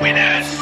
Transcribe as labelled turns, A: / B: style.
A: Winners.